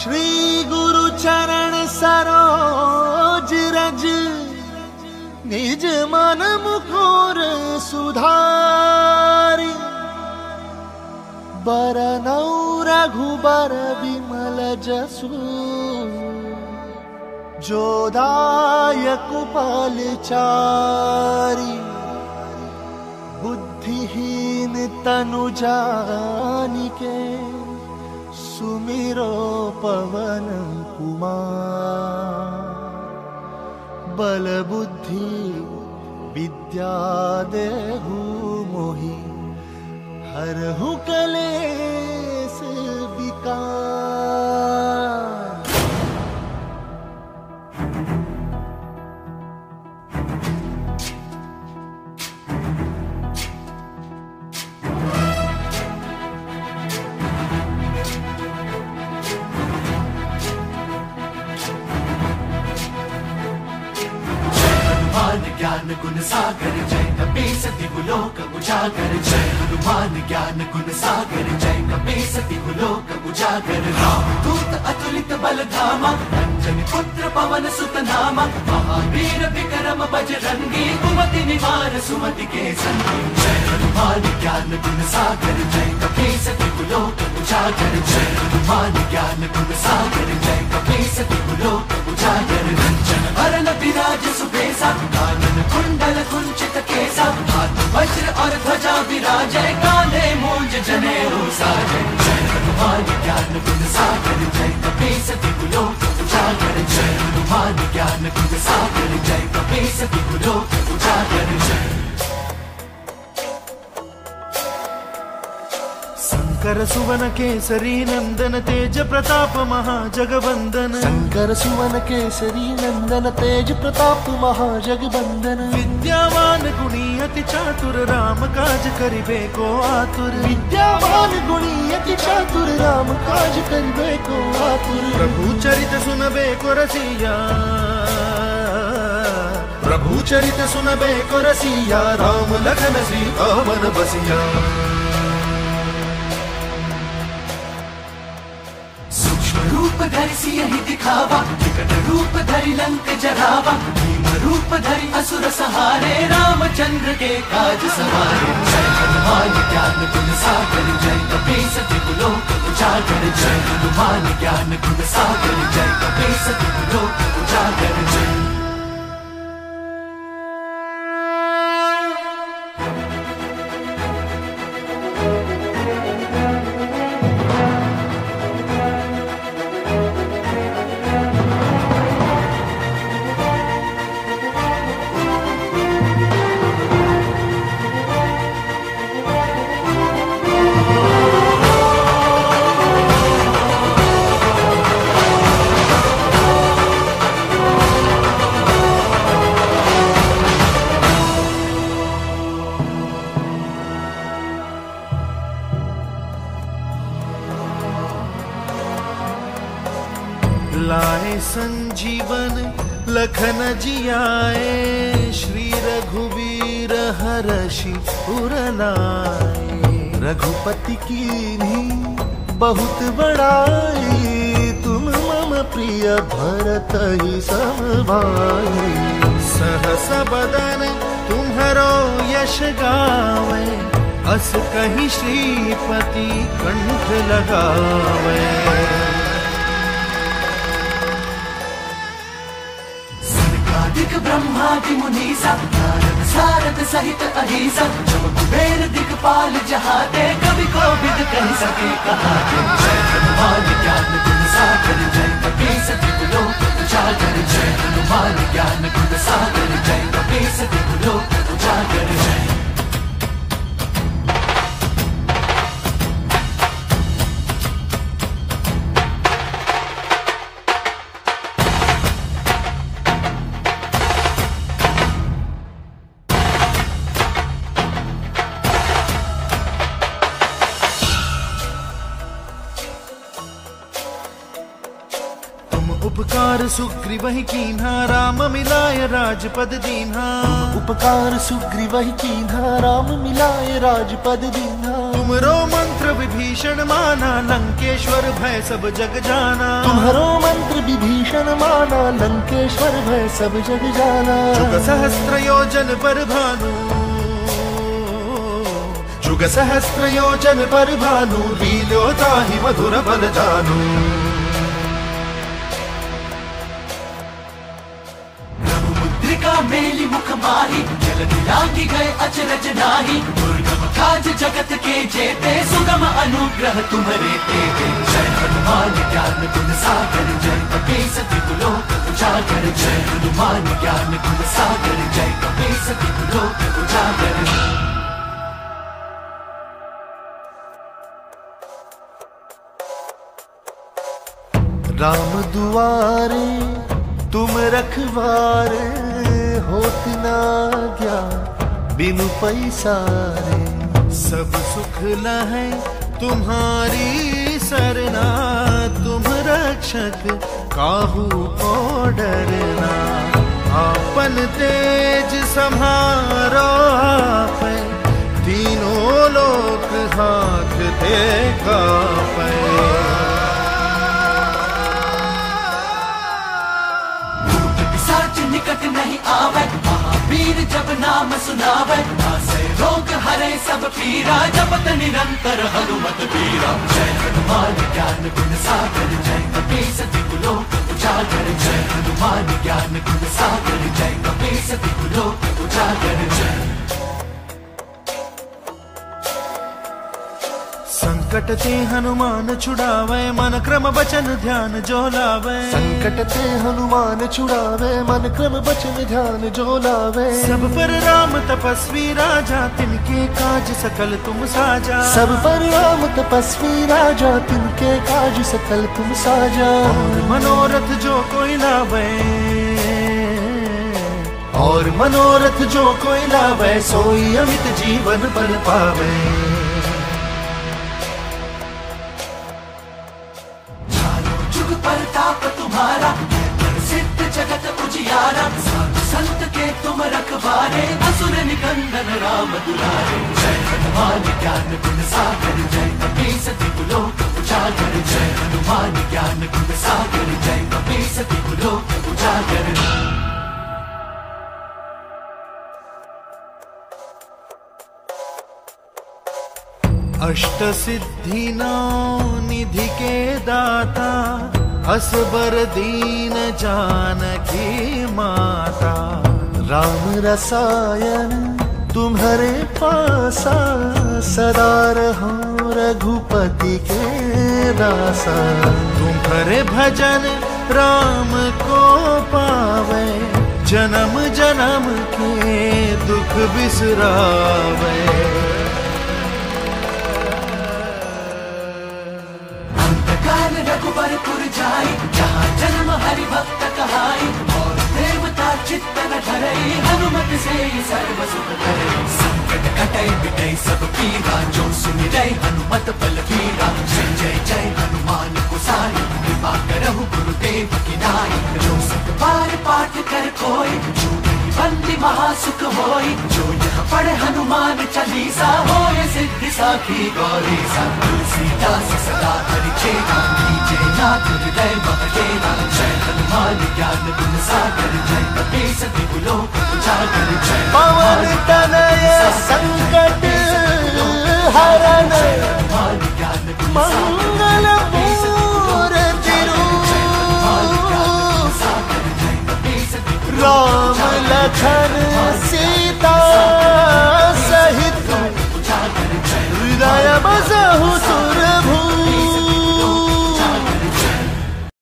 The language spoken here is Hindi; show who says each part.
Speaker 1: श्री गुरु चरण सरोज रज निज मन मुकुर सुधारी। बरनौ रघुबर विमल जसु जोदायक चारी। बुद्धिहीन तनु जानिके सुमिरो पवन कुमार। बल बुद्धि विद्या देहु मोहि। हरहु कलेस विकार
Speaker 2: सागर, जय कपी सति लोक उजागर, जय हनुमान ज्ञान गुण सागर, जय कपी सति लोक उजागर। राम दूत अतुलित बल धामा अंजन पुत्र पवन सुत नामा, महावीर विक्रम बजरंगी, कुमति निवार सुमति के संगी जय हनुमान ज्ञान गुण सागर, जय कपी सति लोक उजागर। जय हनुमान ज्ञान गुण सागर, जय कपी सति लोक उजागर। रंजन भरन विराज सुबेसा कुंडल कुंचित केसा हाथ वज्र और ध्वजा विराजय कांधे मूंज जने साजे जय हनुमान ज्ञान गुण सागर जय कपीस तिगुलो उजागर जय हनुमान ज्ञान गुण सागर
Speaker 1: शंकर सुवन केसरी नंदन तेज प्रताप महाजगबंदन।
Speaker 3: शंकर सुवन केसरी नंदन तेज प्रताप महाजगबंदन।
Speaker 1: विद्यावान गुणी अति चातुर राम काज करिबे को आतुर।
Speaker 3: विद्यावान गुणी अति चातुर राम काज करिबे को आतुर।
Speaker 1: प्रभु चरित सुनबे को रसिया। प्रभु चरित सुनबे को रसिया राम लखन सीता मन बसिया।
Speaker 2: धरि सियहि दिखावा विकट रूप धरि लंक जरावा भीम रूप धरि असुर सहारे, रामचंद्र के काज सवारे। जय हनुमान ज्ञान गुण सागर, जय कपीस लोक उजागर, जय हनुमान ज्ञान गुण सागर, जय कपीस लोक उजागर, जय
Speaker 1: लाए संजीवन, लखन जियाए, श्री रघुवीर हरषि उरलाए रघुपति की बहुत बड़ाई, तुम मम प्रिय भरत ही समभाई। सहस बदन तुम्हरो यश गावे, अस कहीं श्रीपति कंठ लगावे।
Speaker 2: सनकादिक ब्रह्मादि मुनीसा, नारद सारद सहित अहिसा। जब कुबेर दिखपाल जहाते, कवि को विद कह सके कहाते जय हनुमान, ज्ञान गुण सागर, जय कपीस लोक उजागर। जय हनुमान, ज्ञान गुण सागर, जय
Speaker 1: उपकार सुग्रीव कीन्हा राम मिलाय राजपद दीन्हा।
Speaker 3: उपकार सुग्रीव कीन्हा राम मिलाय राजपद दीन्हा।
Speaker 1: तुमरो मंत्र विभीषण माना लंकेश्वर भय सब जग जाना।
Speaker 3: तुम्हारो मंत्र विभीषण माना लंकेश्वर भय सब जग जाना।
Speaker 1: जुग सहस्त्र योजन पर भानु। जुग सहस्त्र योजन पर भानु लीलो ताहि मधुर बल जानू।
Speaker 2: मुख माही, जल लागी गए अचरज नाही। दुर्गम काज जगत के जेते, सुगम अनुग्रह तुम्हारे तेते जय हनुमान ज्ञान गुण सागर, जय कपीस लोक उजागर। जय हनुमान ज्ञान गुण सागर, जय कपीस लोक उजागर।
Speaker 3: राम दुआरे तुम रखवारे। होत ना गया, बिनु पैसारे
Speaker 1: सब सुख लहै तुम्हारी सरना, तुम रक्षक काहू को डरना। आपन तेज सम्हारो आपै, तीनों लोक हाथ दे कापै
Speaker 2: निकट नहीं आवे। महावीर जब नाम सुनावे, नासे रोग हरे सब पीरा। जपत निरंतर हनुमत पीरा। जय हनुमान ज्ञान गुण सागर, जय कपीस लोक उजागर। जय हनुमान ज्ञान गुण सागर, जय कपीस लोक उजागर। जय
Speaker 1: संकट ते हनुमान छुड़ावे मन क्रम बचन ध्यान जो लावे।
Speaker 3: संकट ते हनुमान छुड़ावे मन क्रम बचन ध्यान जो लावे।
Speaker 1: सब पर राम तपस्वी राजा तिनके काज सकल तुम साजा।
Speaker 3: सब पर राम तपस्वी राजा तिनके काज सकल तुम साजा।
Speaker 1: और मनोरथ जो कोई लावे और मनोरथ जो कोई लावे सोई अमित जीवन बल पावे।
Speaker 2: जुग परताप तुम्हारा। प्रसिद्ध जगत उजियारा। संत के तुम रखवारे। असुर निकंदन राम दुलारे। जय हनुमान ज्ञान गुण सागर। जय लोक उजागर। जय हनुमान ज्ञान गुण सागर। जय
Speaker 1: सिद्धि निधि के दाता। असबर दीन जानकी माता,
Speaker 3: राम रसायन तुम्हारे पासा, सदा रहो रघुपति के दासा।
Speaker 1: तुम्हारे भजन राम को पावे, जन्म जन्म के दुख बिसरावे।
Speaker 2: रघुबरपुर जाई, जहाँ जन्म हरि भक्त कहाई, और देवता चित्त न धरई, हनुमत से सर्व सुख करे संकट कटई, बिटई सब पीरा जो सुनि हनुमत बल पीरा जय जय जय हनुमान। बंदी महासुख होई जो यह पढ़े हनुमान चालीसा होय सिद्धि साखी गौरी सा तुलसीदास सदा हरि चेता कीजे नाथ हृदय महडेरा जय हनुमान ज्ञान गुण सागर जय कपीस लोक उजागर जय
Speaker 3: पवन तनय संकट हरण मंगल
Speaker 2: छन सीता सहित।
Speaker 3: हृदय बसहु सुर